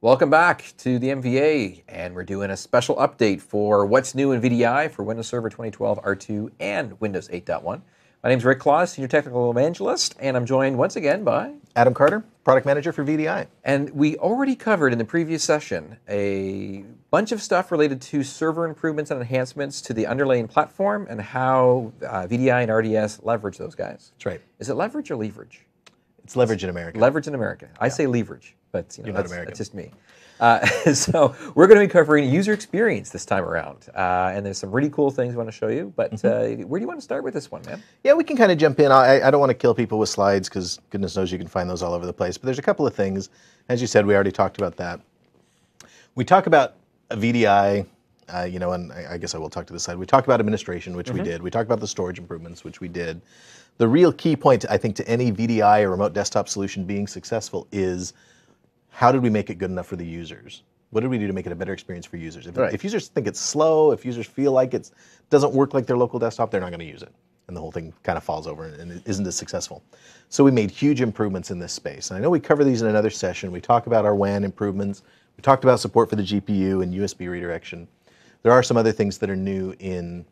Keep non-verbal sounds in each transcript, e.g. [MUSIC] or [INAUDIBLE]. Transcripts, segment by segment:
Welcome back to the MVA, and we're doing a special update for what's new in VDI for Windows Server 2012 R2 and Windows 8.1. My name is Rick Claus, Senior Technical Evangelist, and I'm joined once again by Adam Carter, Product Manager for VDI. And we already covered in the previous session a bunch of stuff related to server improvements and enhancements to the underlying platform and how uh, VDI and RDS leverage those guys. That's right. Is it leverage or leverage? It's leverage in America. Leverage in America. I say leverage, but you know, that's, that's just me. Uh, [LAUGHS] so we're going to be covering user experience this time around, uh, and there's some really cool things we want to show you. But Mm-hmm. uh, where do you want to start with this one, man? Yeah, we can kind of jump in. I, I don't want to kill people with slides because goodness knows you can find those all over the place. But there's a couple of things. As you said, we already talked about that. We talk about a VDI, uh, you know, and I, I guess I will talk to this side. We talk about administration, which we did. We talk about the storage improvements, which we did. The real key point, I think, to any VDI or remote desktop solution being successful is how did we make it good enough for the users? What did we do to make it a better experience for users? If, Right. if users think it's slow, if users feel like it doesn't work like their local desktop, they're not going to use it. And the whole thing kind of falls over and it isn't as successful. So we made huge improvements in this space. And I know we cover these in another session. We talk about our WAN improvements. We talked about support for the GPU and USB redirection. There are some other things that are new in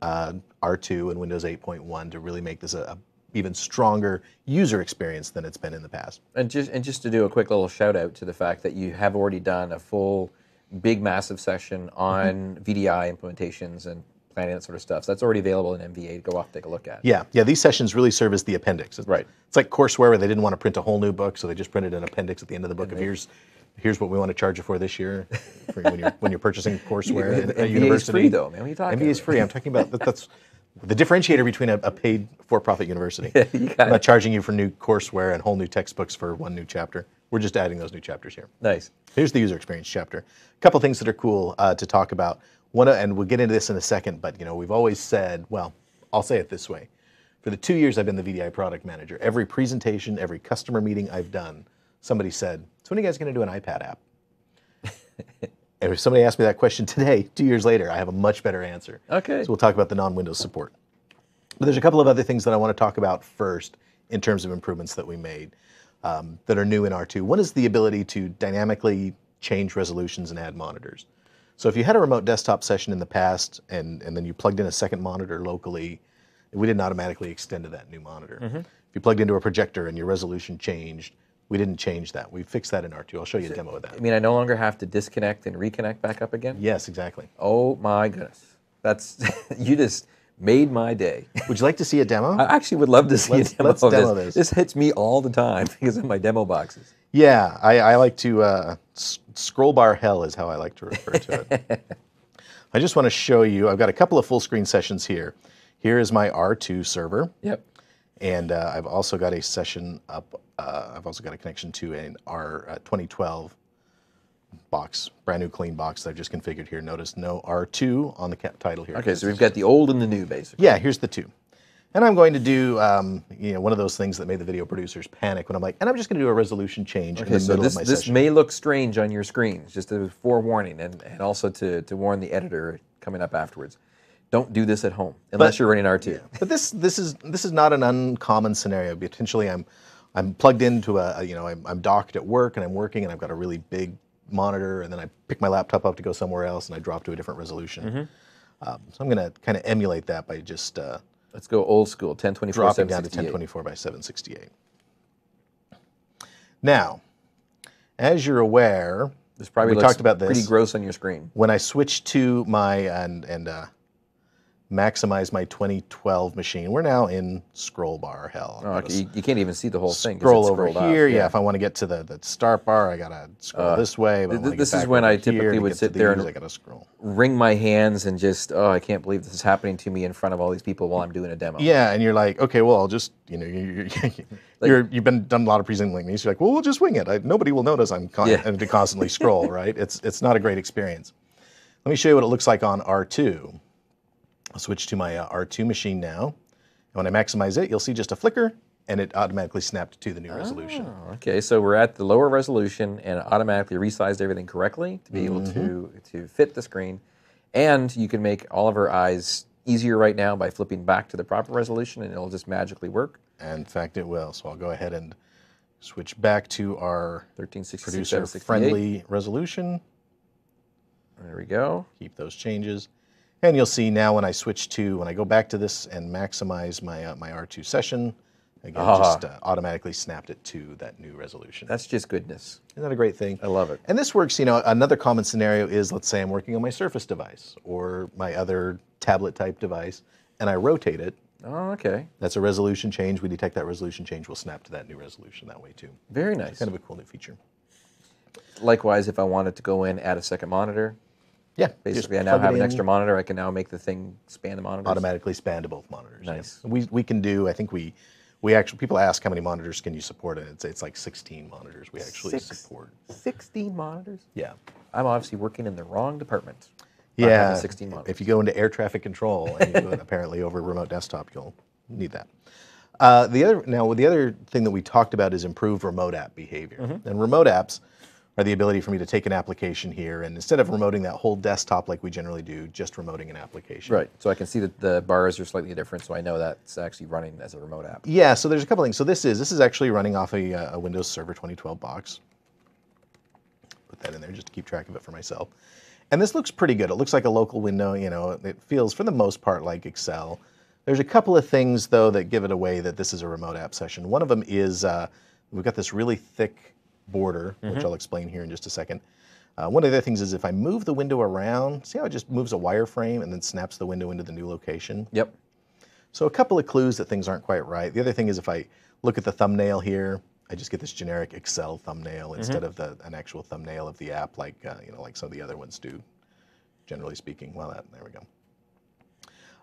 uh, R2 and Windows 8.1 to really make this a, a even stronger user experience than it's been in the past. And just and just to do a quick little shout out to the fact that you have already done a full, big, massive session on Mm-hmm. VDI implementations and planning that sort of stuff. So that's already available in MVA. To go off take a look at. Yeah, yeah. These sessions really serve as the appendix. It's, Right. It's like courseware where they didn't want to print a whole new book, so they just printed an appendix at the end of the book of here's here's what we want to charge you for this year for when you're when you're purchasing [LAUGHS] courseware at a MVA is university. free though, man. What are you talking MVA is free. I'm talking about that, that's [LAUGHS] the differentiator between a, a paid for-profit university. [LAUGHS] I'm not charging you for new courseware and whole new textbooks for one new chapter. We're just adding those new chapters here. Nice. Here's the user experience chapter. A couple things that are cool uh, to talk about. One, uh, and we'll get into this in a second, but you know, we've always said, well, I'll say it this way. For the two years I've been the VDI product manager, every presentation, every customer meeting I've done, somebody said, "So when are you guys going to do an iPad app?" [LAUGHS] and if somebody asked me that question today, [LAUGHS] two years later, I have a much better answer. Okay. So we'll talk about the non-Windows support. But there's a couple of other things that I want to talk about first in terms of improvements that we made um, that are new in R2. One is the ability to dynamically change resolutions and add monitors. So if you had a remote desktop session in the past and, and then you plugged in a second monitor locally, we didn't automatically extend to that new monitor. If you plugged into a projector and your resolution changed, we didn't change that. We fixed that in R2. I'll show you a demo of that. I mean, I no longer have to disconnect and reconnect back up again. Yes, exactly. Oh my goodness, that's [LAUGHS] you just made my day. Would you like to see a demo? I actually would love to see Let's- a demo let's of demo this. this. This hits me all the time [LAUGHS] because of my demo boxes. Yeah, I, I like to uh, scroll bar hell is how I like to refer to it. [LAUGHS] I just want to show you. I've got a couple of full screen sessions here. Here is my R2 server, Yep. And uh, I've also got a session up. Uh, I've also got a connection to an R uh, 2012 box, brand new clean box that I've just configured here. Notice no R2 on the title here. Okay, so we've got the old and the new, basically. Yeah, here's the two. And I'm going to do, um, you know, one of those things that made the video producers panic when I'm like, and I'm just going to do a resolution change in Okay, the so middle this of my this session. may look strange on your screens, just a forewarning, and, and also to, to warn the editor coming up afterwards. Don't do this at home unless you're running R2. But this this is this is not an uncommon scenario. Potentially, I'm I'm plugged into a a- you know I'm, I'm docked at work and I'm working and I've got a really big monitor and then I pick my laptop up to go somewhere else and I drop to a different resolution. Mm-hmm. Um, so I'm going to kind of emulate that by just uh, Let's go old school, 1024 dropping down to 1024 by 768. Now, as you're aware, This probably we talked about this. pretty gross on your screen. when I switch to my and and uh, maximize my 2012 machine, we're now in scroll bar hell. Oh, okay, you, you can't even see the whole thing. scroll over here. up. Yeah. if I want to get to the, the start bar, I gotta scroll uh, this way. Th- this is when I typically would sit there these, and- I gotta scroll. Wring my hands and just, oh, I can't believe this is happening to me in front of all these people while I'm doing a demo. Yeah, and you're like, okay, well, I'll just you know you, you, you're you've been done a lot of presenting like these. You're like, well, we'll just wing it. I, nobody will notice I'm con- Yeah. to constantly scroll. [LAUGHS] Right? It's it's not a great experience. Let me show you what it looks like on R2. I'll switch to my uh, R2 machine now. And when I maximize it, you'll see just a flicker, and it automatically snapped to the new resolution. Oh, Okay, so we're at the lower resolution and it automatically resized everything correctly to be able to Mm-hmm. to fit the screen, and you can make all of our eyes easier right now by flipping back to the proper resolution, and it'll just magically work. In fact, it will. So I'll go ahead and Switch back to our 1366, producer friendly resolution. There we go. Keep those changes. And you'll see now when I switch to, when I go back to this and maximize my, uh, my R2 session, again, Ah. just uh, automatically snapped it to that new resolution. That's just goodness. Isn't that a great thing? I love it. And this works, you know, another common scenario is let's say I'm working on my Surface device or my other tablet type device and I rotate it. Oh, okay. That's a resolution change. We detect that resolution change, we'll snap to that new resolution that way too. Very nice. Kind of a cool new feature. Likewise, if I wanted to go in, add a second monitor, Yeah. basically I now have an extra monitor. I can now make the thing span the monitors. automatically span to both monitors. yeah. Nice. We, we can do, I think we, we actually, people ask how many monitors can you support and it's, it's like 16 monitors we actually Six. support. 16 monitors? Yeah. I'm obviously working in the wrong department. Yeah. 16 monitors. If you go into air traffic control and you do it [LAUGHS] apparently over remote desktop, you'll need that. Uh, the other now the other thing that we talked about is improved remote app behavior. Mm-hmm. And remote apps are the ability for me to take an application here and instead of remoting that whole desktop like we generally do, just remoting an application. Right. So I can see that the bars are slightly different, so I know that's actually running as a remote app. Yeah, so there's a couple things. So this is this is actually running off a, uh, a Windows Server 2012 box. Put that in there just to keep track of it for myself. And this looks pretty good. It looks like a local window. You know, it feels for the most part like Excel. There's a couple of things though that give it away that this is a remote app session. One of them is uh, we've got this really thick border, which I'll explain here in just a second. Uh, one of the other things is if I move the window around, see how it just moves a wireframe and then snaps the window into the new location? Yep. So a couple of clues that things aren't quite right. The other thing is if I look at the thumbnail here, I just get this generic Excel thumbnail instead of the, an actual thumbnail of the app, like uh, you know, like some of the other ones do. Generally speaking, well, that there we go.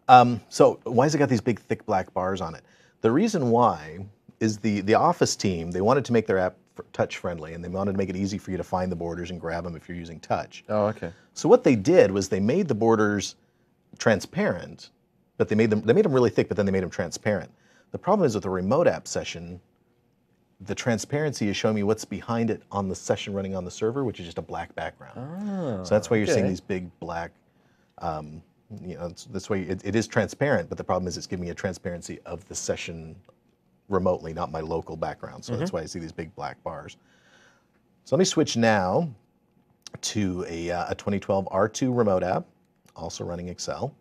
Um, so why has it got these big thick black bars on it? The reason why is the the Office team they wanted to make their app touch friendly and they wanted to make it easy for you to find the borders and grab them if you're using touch. Oh, okay. So what they did was they made the borders transparent, but they made them they made them really thick, but then they made them transparent. The problem is with the remote app session, the transparency is showing me what's behind it on the session running on the server, which is just a black background. Oh, so that's why you're seeing these big black. Um, you know, that's why it, it is transparent, but the problem is it's giving me a transparency of the session remotely, not my local background. So Mm-hmm. that's why I see these big black bars. So let me switch now to a, uh, a 2012 R2 remote app, also running Excel.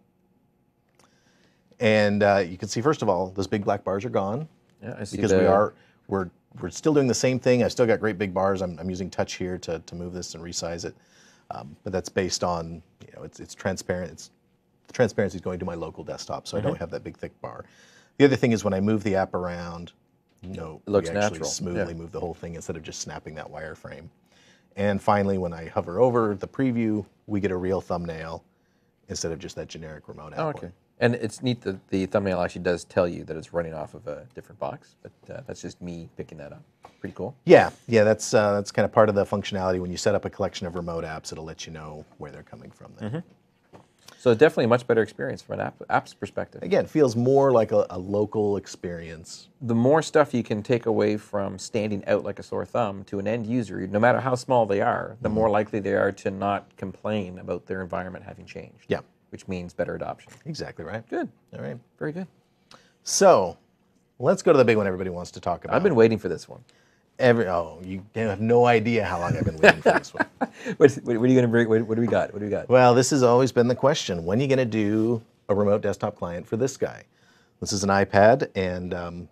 And uh, you can see, first of all, those big black bars are gone Yeah, I see because we are we're we're still doing the same thing. I've still got great big bars. I'm, I'm using touch here to, to move this and resize it, um, but that's based on you know it's it's transparent. It's the transparency is going to my local desktop, so I Mm-hmm. don't have that big thick bar. The other thing is when I move the app around, no, It looks we actually natural, smoothly yeah. move the whole thing instead of just snapping that wireframe. And finally, when I hover over the preview, we get a real thumbnail instead of just that generic remote app. Oh, one. okay. And it's neat that the thumbnail actually does tell you that it's running off of a different box, but uh, that's just me picking that up. Pretty cool. Yeah, yeah, that's uh, that's kind of part of the functionality. When you set up a collection of remote apps, it'll let you know where they're coming from. Then. Mm-hmm. So definitely a much better experience from an app, app's perspective. Again, feels more like a, a local experience. The more stuff you can take away from standing out like a sore thumb to an end user, no matter how small they are, the mm-hmm. more likely they are to not complain about their environment having changed. Yeah. Which means better adoption. Exactly right. Good. All right. Very good. So, let's go to the big one everybody wants to talk about. I've been waiting for this one. Every. Oh, you have no idea how long I've been waiting for this one. [LAUGHS] What, what, are you going to bring? What, what do we got? What do we got? Well, this has always been the question. When are you going to do a remote desktop client for this guy? This is an iPad, and um,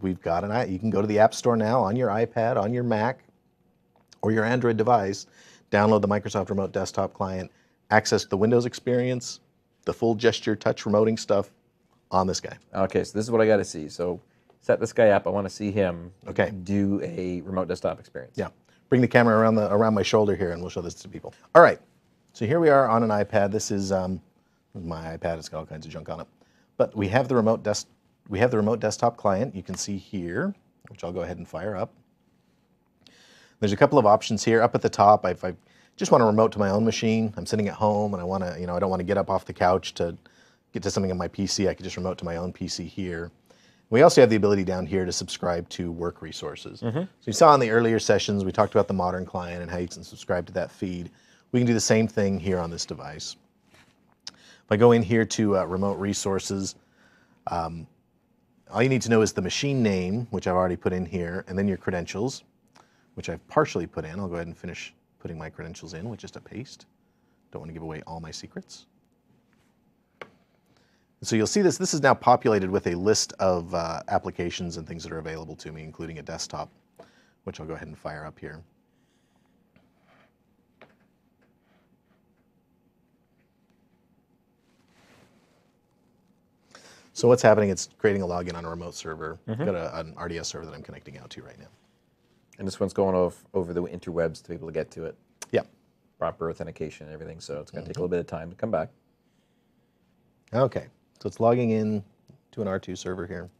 we've got an. You can go to the App Store now on your iPad, on your Mac, or your Android device, download the Microsoft Remote Desktop Client, access the Windows experience, the full gesture touch remoting stuff on this guy. Okay, so this is what I got to see. So set this guy up. I want to see him Okay. do a remote desktop experience. Yeah. Bring the camera around the around my shoulder here, and we'll show this to people. All right. So here we are on an iPad. This is um, my iPad. It's got all kinds of junk on it, but we have the remote desk. We have the remote desktop client. You can see here, which I'll go ahead and fire up. There's a couple of options here. Up at the top, if I just want to remote to my own machine, I'm sitting at home and I want to, you know, I don't want to get up off the couch to get to something on my PC. I can just remote to my own PC here. We also have the ability down here to subscribe to work resources. So you saw in the earlier sessions, we talked about the modern client and how you can subscribe to that feed. We can do the same thing here on this device. If I go in here to uh, remote resources, um, all you need to know is the machine name, which I've already put in here, and then your credentials, which I've partially put in. I'll go ahead and finish putting my credentials in with just a paste. Don't want to give away all my secrets. So you'll see this, this is now populated with a list of uh, applications and things that are available to me, including a desktop, which I'll go ahead and fire up here. So what's happening, it's creating a login on a remote server. I've got a, an RDS server that I'm connecting out to right now. And this one's going off over the interwebs to be able to get to it. Yeah. Proper authentication and everything. So it's going to take a little bit of time to come back. Okay, so it's logging in to an R2 server here.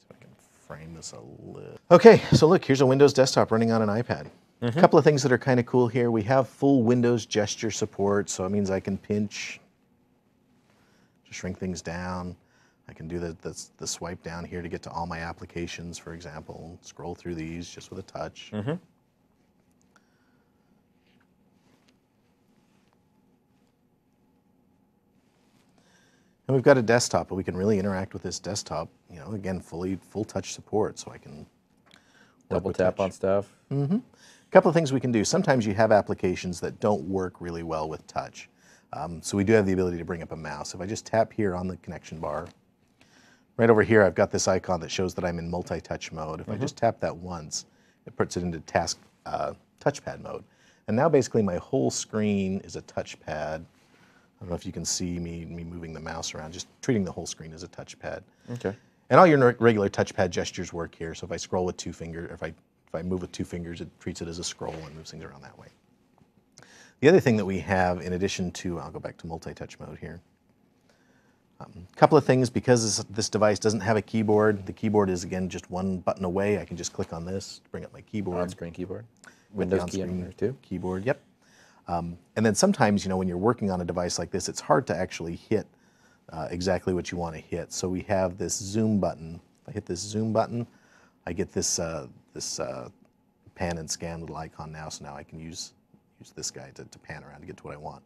So I can frame this a little. Okay, so look, here's a Windows desktop running on an iPad. A couple of things that are kind of cool here. We have full Windows gesture support, so it means I can pinch to shrink things down. I can do the, the, the swipe down here to get to all my applications, for example. Scroll through these just with a touch. Mm-hmm. And we've got a desktop, but we can really interact with this desktop. You know, again, fully full touch support, so I can Double tap touch. on stuff. A couple of things we can do. Sometimes you have applications that don't work really well with touch. Um, so we do have the ability to bring up a mouse. If I just tap here on the connection bar, right over here, I've got this icon that shows that I'm in multi-touch mode. If I just tap that once, it puts it into task uh, touchpad mode. And now basically my whole screen is a touchpad. I don't know if you can see me, me moving the mouse around, just treating the whole screen as a touchpad. Okay. And all your regular touchpad gestures work here. So if I scroll with two fingers, if I if I move with two fingers, it treats it as a scroll and moves things around that way. The other thing that we have, in addition to, I'll go back to multi-touch mode here. A couple of things because this, this device doesn't have a keyboard. The keyboard is again just one button away. I can just click on this to bring up my keyboard. On-screen keyboard. Windows key on too. Keyboard, yep. Um, and then sometimes, you know, when you're working on a device like this, it's hard to actually hit uh, exactly what you want to hit. So we have this zoom button. If I hit this zoom button, I get this uh, this uh, pan and scan little icon now. So now I can use use this guy to, to pan around to get to what I want.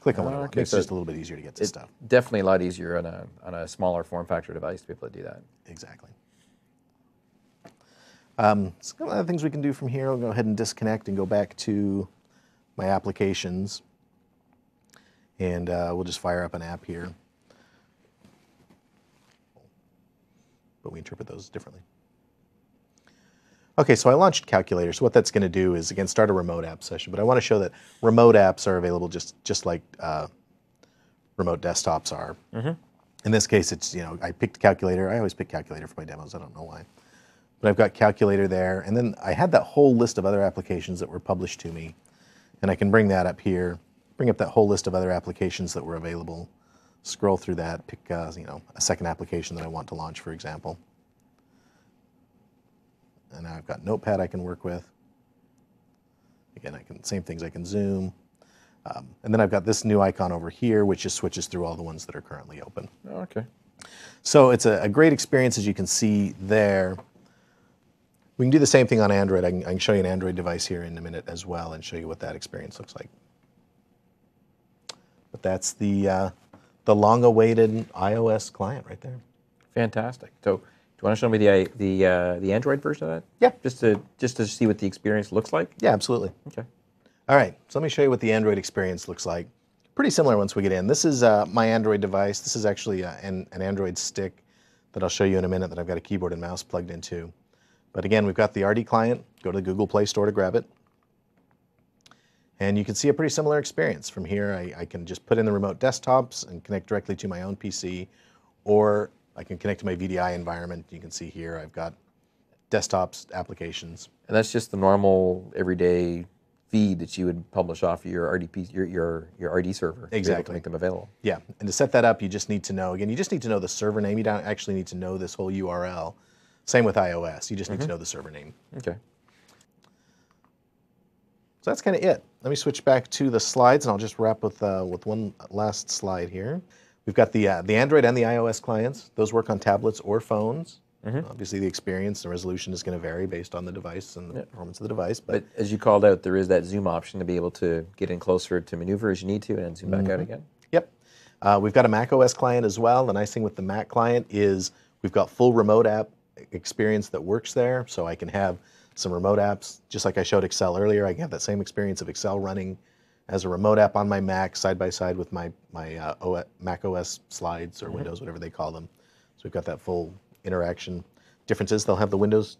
Click on what I want. okay, Makes it so just a little bit easier to get to It's stuff. definitely a lot easier on a on a smaller form factor device to be able to do that. Exactly. Um, so a couple other things we can do from here. I'll go ahead and disconnect and go back to my applications. And uh, we'll just fire up an app here. But we interpret those differently. Okay, so I launched Calculator. So what that's going to do is, again, start a remote app session. But I want to show that remote apps are available just, just like uh, remote desktops are. In this case, it's, you know, I picked calculator. I always pick calculator for my demos. I don't know why. But I've got calculator there. And then I had that whole list of other applications that were published to me. And I can bring that up here, bring up that whole list of other applications that were available, scroll through that, pick, uh, you know, a second application that I want to launch, for example. And now I've got Notepad I can work with. Again, I can, same things, I can zoom. Um, and then I've got this new icon over here, which just switches through all the ones that are currently open. Okay. So it's a, a great experience, as you can see there. We can do the same thing on Android. I can, I can show you an Android device here in a minute as well and show you what that experience looks like. But that's the, uh, the long-awaited iOS client right there. Fantastic. So, do you want to show me the the uh, the Android version of that? Yeah. Just to just to see what the experience looks like. Yeah, absolutely. Okay. All right, so let me show you what the Android experience looks like. Pretty similar once we get in. This is uh, my Android device. This is actually uh, an, an Android stick that I'll show you in a minute that I've got a keyboard and mouse plugged into. But again, we've got the RD client. Go to the Google Play Store to grab it. And you can see a pretty similar experience. From here, I, I can just put in the remote desktops and connect directly to my own PC, or I can connect to my VDI environment. You can see here I've got desktops, applications, And that's just the normal everyday feed that you would publish off your RDP your your, your RD server. to be able Exactly. To make them available. Yeah, and to set that up, you just need to know, again, you just need to know the server name. You don't actually need to know this whole URL. Same with iOS, you just need to know the server name. Okay. So that's kind of it. Let me switch back to the slides, and I'll just wrap with, uh, with one last slide here. We've got the, uh, the Android and the iOS clients. Those work on tablets or phones. Obviously, the experience and resolution is going to vary based on the device and the performance of the device. But, But as you called out, there is that zoom option to be able to get in closer to maneuver as you need to, and then zoom back out again. Yep. Uh, we've got a Mac OS client as well. The nice thing with the Mac client is we've got full remote app experience that works there. So I can have some remote apps, just like I showed Excel earlier. I can have that same experience of Excel running as a remote app on my Mac side by side with my, my uh, OS, Mac OS slides or Windows, whatever they call them. So we've got that full interaction. Difference is they'll have the Windows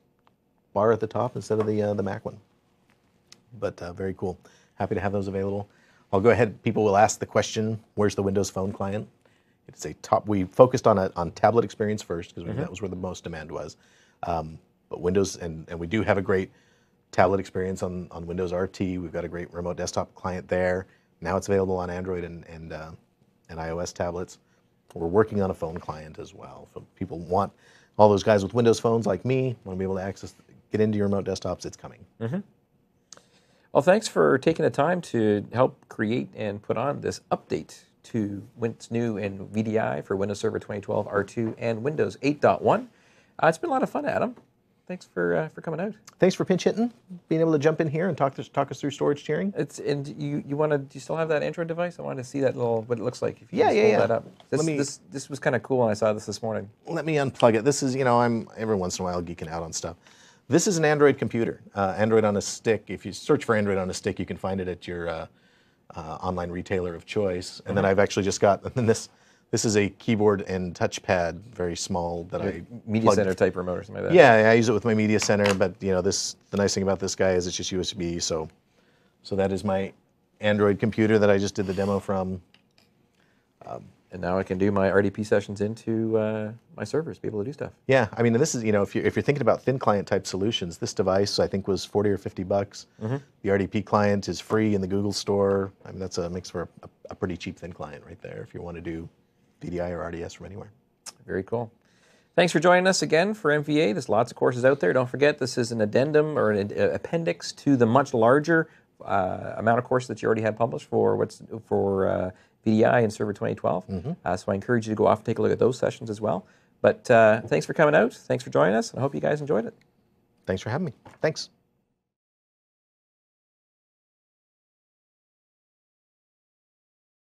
bar at the top instead of the, uh, the Mac one. But uh, very cool. Happy to have those available. I'll go ahead. People will ask the question, where's the Windows Phone client? It's a top. We focused on a on tablet experience first because that was where the most demand was. Um, but Windows and and we do have a great tablet experience on on Windows RT. We've got a great remote desktop client there. Now it's available on Android and and uh, and iOS tablets. We're working on a phone client as well. So people want all those guys with Windows phones like me want to be able to access, get into your remote desktops. It's coming. Well, thanks for taking the time to help create and put on this update to what's new in VDI for Windows Server 2012 R2 and Windows 8.1. Uh, it's been a lot of fun, Adam. Thanks for uh, for coming out. Thanks for pinch hitting, being able to jump in here and talk to, talk us through storage tiering. It's and you you want to do you still have that Android device? I wanted to see that little what it looks like. If you Yeah, yeah, yeah. that up. This, Let me- this this was kind of cool when I saw this this morning. let me unplug it. This is, you know, I'm every once in a while geeking out on stuff. This is an Android computer, uh, Android on a stick. If you search for Android on a stick, you can find it at your uh, online retailer of choice. And then I've actually just got and [LAUGHS] then this. This is a keyboard and touchpad, very small that I Media plugged- center type remote or something like that. Yeah, I use it with my media center, but you know, this the nice thing about this guy is it's just USB. So, so that is my Android computer that I just did the demo from. And now I can do my RDP sessions into uh, my servers, be able to do stuff. Yeah, I mean, this is you know, if you're if you're thinking about thin client type solutions, this device I think was forty or fifty bucks. The RDP client is free in the Google Store. I mean, that's a makes for a, a pretty cheap thin client right there if you want to do VDI or RDS from anywhere. Very cool. Thanks for joining us again for MVA. There's lots of courses out there. Don't forget, this is an addendum or an uh, appendix to the much larger uh, amount of courses that you already have published for what's for uh, VDI and Server 2012. Uh, so I encourage you to go off and take a look at those sessions as well. But uh, thanks for coming out. Thanks for joining us. and I hope you guys enjoyed it. Thanks for having me. Thanks.